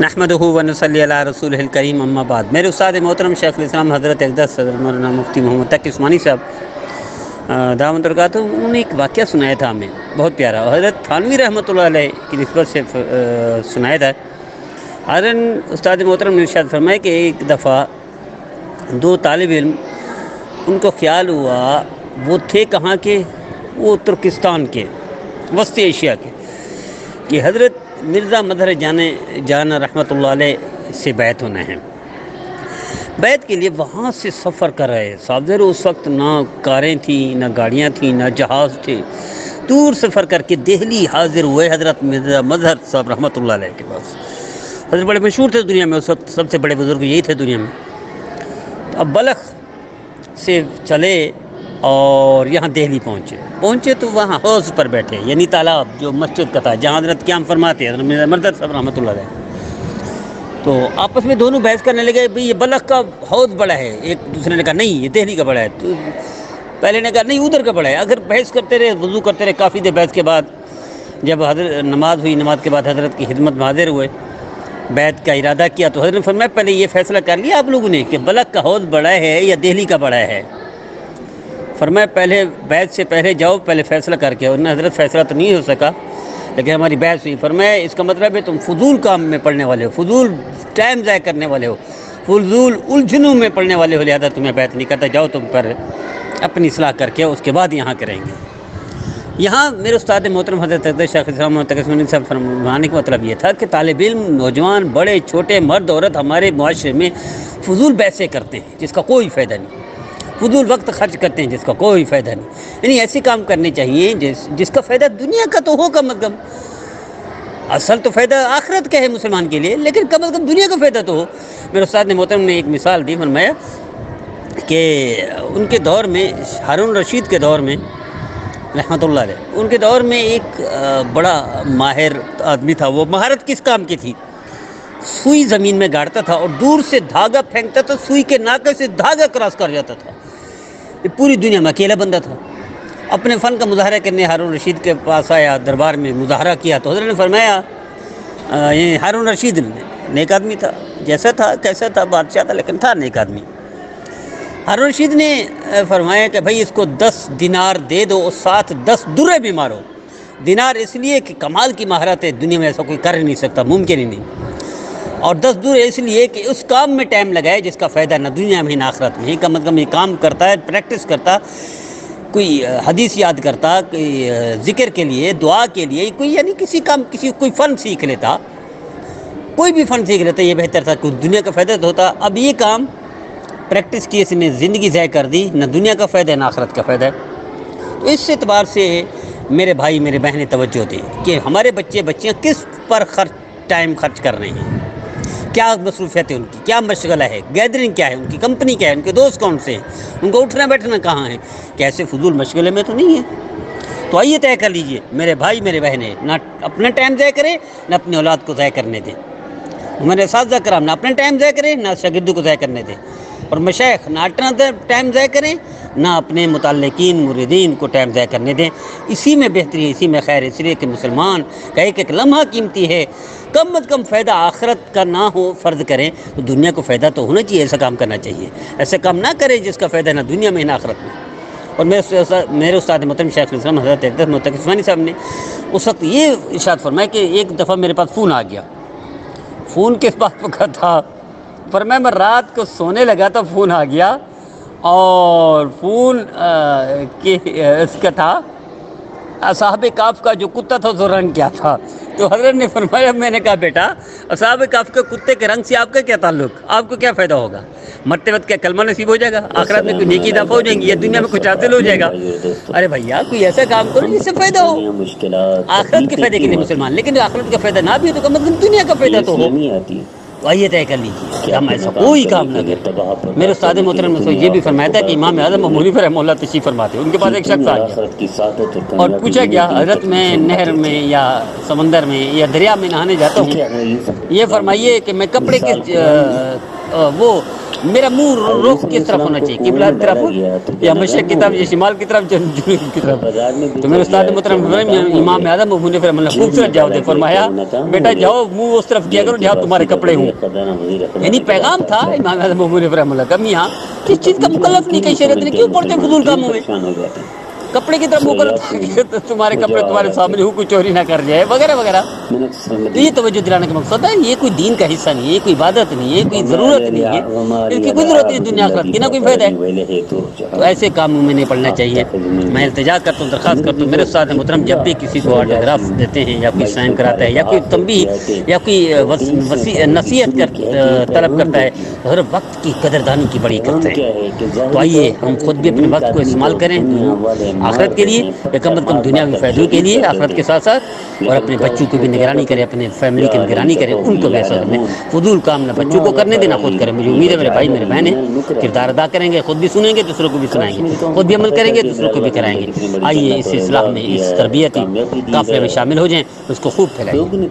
नहमद वनसल रसूल करीम अम्माबाद मेरे उस्ताद मोहतरम शेख इस्लाम हज़रत सदर मौलाना मुफ्ती मोहम्मद तक उस्मानी साहब दामद तो उन्होंने एक वाक़ सुनाया था हमें, बहुत प्यारा। हज़रत थानवी रहमत की नस्बत से सुनाया था। हरन उस्ताद मोहतरम ने इर्शाद फरमाया कि एक दफ़ा दो तालब इम उनको ख्याल हुआ, वो थे कहाँ के? वो तुर्किस्तान के, वस्त एशिया के। कि हज़रत मिर्ज़ा मदर जाने, जाना रहमत से बैत होना है। बैत के लिए वहाँ से सफ़र कर रहे साहब उस वक्त ना कारें थी, ना गाड़ियाँ थी, ना जहाज़ थे। दूर सफ़र करके दिल्ली हाजिर हुए हज़रत मिर्ज़ा मजहर साहब रहमत के पास। हज़रत बड़े मशहूर थे दुनिया में, उस वक्त सबसे बड़े बुज़ुर्ग यही थे दुनिया में। अब बलख से चले और यहाँ दिल्ली पहुँचे। पहुँचे तो वहाँ हौज पर बैठे यानी तालाब जो मस्जिद का था, जहाँ हज़रत क्या फरमाते हैं मरदत सब रहमत तो आपस में दोनों बहस करने लगे, भाई ये बलख का हौज बड़ा है। एक दूसरे ने कहा, नहीं, ये दिल्ली का बड़ा है। तो पहले ने कहा, नहीं, उधर का बड़ा है। अगर बहस करते रहे, वज़ू करते रहे, काफ़ी देर बहस के बाद, जब हज़रत नमाज़ हुई, नमाज़ के बाद हज़रत की खिदमत में हाजिर हुए बैत का इरादा किया तो हज़रत फरमाया, पहले ये फैसला कर लिया आप लोगों ने कि बलख का हौज बड़ा है या दिल्ली का बड़ा है? फरमाया, पहले बैत से पहले जाओ, पहले फ़ैसला करके और हज़रत फ़ैसला तो नहीं हो सका, लेकिन हमारी बहस हुई। फरमाया, इसका मतलब है तुम फजूल काम में पढ़ने वाले हो, फजूल टाइम ज़ाय करने वाले हो, फजूल उलझनों में पढ़ने वाले हो, लिहाजा तुम्हें बैत नहीं करता, जाओ तुम पर अपनी सलाह करके उसके बाद यहाँ करेंगे। यहाँ मेरे उस्ताद मोहतरम हज़रत साहब फरमाने का मतलब ये था कि तालब इल्म, नौजवान, बड़े, छोटे, मर्द, औरत हमारे माशरे में फजूल बैसे करते हैं, जिसका कोई फ़ायदा नहीं। फजूल वक्त खर्च करते हैं जिसका कोई फ़ायदा नहीं। यानी ऐसे काम करने चाहिए जिस, जिसका फ़ायदा दुनिया का तो हो कम अज़ कम। असल तो फ़ायदा आखरत का है मुसलमान के लिए, लेकिन कम अज़ कम दुनिया का फ़ायदा तो हो। मेरे उस्ताद ने मोहतरम ने एक मिसाल दी, फरमाया कि उनके दौर में, हारून रशीद के दौर में रहमत उनके दौर में एक बड़ा माहिर आदमी था, वो महारत किस काम की थी? सुई ज़मीन में गाड़ता था और दूर से धागा फेंकता था, सुई के नाके से धागा क्रॉस कर जाता था। ये पूरी दुनिया में अकेला बंदा था। अपने फ़न का मुजाहरा करने हारून रशीद के पास आया, दरबार में मुजाहरा किया तो हज़रत ने फरमाया ये हारून रशीद ने, नेक आदमी था। जैसा था, कैसा था, बादशाह था, लेकिन था नेक आदमी। हारून रशीद ने फरमाया कि भाई, इसको दस दिनार दे दो और साथ दस दुरे भी मारो। दिनार इसलिए कि कमाल की महारत है, दुनिया में ऐसा कोई कर नहीं सकता, मुमकिन ही नहीं। और दस दूर इसलिए कि उस काम में टाइम लगाए जिसका फ़ायदा न दुनिया में न आखरत में कम अज़ कम ये काम करता है प्रैक्टिस करता, कोई हदीस याद करता, कोई ज़िक्र के लिए, दुआ के लिए, कोई यानी किसी काम, किसी, कोई फ़न सीख लेता। कोई भी फ़न सीख लेता, ये बेहतर था कुछ दुनिया का फ़ायदा तो होता। अब ये काम प्रैक्टिस की इसने ज़िंदगी ज़ाय कर दी, न दुनिया का फ़ायदा, न आखरत का फ़ायदा। है तो इस एतबार से मेरे भाई, मेरे बहनें तवज्जो दें कि हमारे बच्चे, बच्चियाँ किस पर खर्च टाइम खर्च कर रहे हैं। क्या मसरूफियत है उनकी? क्या मशगला है? गैदरिंग क्या है? उनकी कंपनी क्या है? उनके दोस्त कौन से हैं? उनको उठना बैठना कहाँ है? कैसे फजूल मशगले में तो नहीं है। तो आइए तय कर लीजिए, मेरे भाई, मेरे बहनें, ना अपना टाइम तय करें, ना अपनी औलाद को तय करने दें। मेरे साथ कराम, ना अपना टाइम तय करें, ना शगिद को तय करने दें। और मशैख, ना अपना टाइम ज़ाय करें ना अपने मुतलकिन मुरीदीन को टाइम ज़ाय करने दें। इसी में बेहतरी है इसी में खैर, इसलिए कि मुसलमान का एक एक लम्हा कीमती है। कम अज़ कम फ़ायदा आखरत का ना हो, फ़र्ज़ करें तो दुनिया को फ़ायदा तो होना चाहिए, ऐसा काम करना चाहिए। ऐसा काम ना करें जिसका फ़ायदा ना दुनिया में, ना आखरत में। और मेरे मेरे उस्ताद मोहतरम शेख इस्लाम, हज़रत मोतकस्मानी साहब ने उस वक्त ये इशाद फरमाया कि एक दफ़ा मेरे पास फ़ोन आ गया। फ़ोन किस बात पर था? पर मैं रात को सोने लगा तो फ़ोन आ गया। और फ़ोन के, इसका था साहब काफ का जो कुत्ता था, उसको रंग क्या था? तो हज़रत ने फरमाया, मैंने कहा, बेटा साहब काफ के कुत्ते के रंग से आपका क्या ताल्लुक? आपको क्या फ़ायदा होगा? मरते वक्त क्या कलमा नसीब हो जाएगा? आखिरत में कोई नेकी दफ़ा हो जाएँगी या दुनिया में कुछ हासिल हो जाएगा? अरे भैया, कोई ऐसा काम करो जिससे फ़ायदा हो। आखिरत के फ़ायदे के लिए मुसलमान, लेकिन आखिरत का फ़ायदा ना भी हो तो कम अज़ कम दुनिया का फ़ायदा तो हो। आइए तय कर लीजिए कि हम ऐसा कोई काम ना करें। मेरे उस्ताद मोहतरम ने ये भी फरमाया था कि इमाम आज़म मुनीफ रहमल्ला तशीफ फरमाते उनके पास एक शख्स आ गया। और पूछा गया हज़रत में नहर में या समंदर में या दरिया में नहाने जाता हूँ। ये फरमाइए कि मैं कपड़े के वो मेरा मुँह रोक किस तरफ़ होना चाहिए? किबला की तरफ़? या मशरक की तरफ़ या शिमाल की तरफ़ जनूब की तरफ़? तो मेरे उस्ताद मोहतरम इमाम आदम ने फिर मतलब खूबसूरत जवाब दे फरमाया बेटा जाओ मुँह उस तरफ़ किया करो जहाँ तुम्हारे कपड़े हों। यानी पैगाम था इमाम आदम ने फिर कम यहाँ किस चीज़ का मुकलफ नहीं कहीं शरीयत ने क्यों पढ़ते फजूल काम में कपड़े की तरफ़ मुकर तो तुम्हारे कपड़े तुम्हारे सामने हो कोई चोरी ना कर जाए वगैरह वगैरह। तो ये तवज्जो दिलाने का मकसद है ये कोई दीन का हिस्सा नहीं है कोई इबादत नहीं है कोई ज़रूरत नहीं है इसकी कोई ज़रूरत नहीं दुनिया आखिरत की ना कोई फ़ायदा। है तो ऐसे कामों में नहीं पढ़ना चाहिए। मैं इल्तजा करता हूँ दरखास्त करता हूँ मेरे साथ मोहतरम जब भी किसी को ऑटोग्राफ देते हैं या कोई साइन कराता है या कोई तंबी या कोई नसीहत कर तलब करता है हर वक्त की कदरदानी की बड़ी करते हैं। तो आइए हम खुद भी अपने वक्त को इस्तेमाल करें। आखिरत के लिए या कम अज़ कम दुनिया के फ़ायदे के लिए, आखरत के साथ साथ, और अपने बच्चों की भी निगरानी करें, अपने फैमिली की निगरानी करें, उनको भी ऐसा में फजूल काम ना बच्चों को करने देना, खुद करें। मुझे उम्मीद है मेरे भाई, मेरे बहन है, किरदार अदा करेंगे, खुद भी सुनेंगे, दूसरों को भी सुनाएँगे। खुद भी अमल करेंगे, दूसरों को भी कराएँगे। आइए इस इस्लाह में, इस तरबियती काफिले में शामिल हो जाएँ, उसको खूब फैलाएँगे।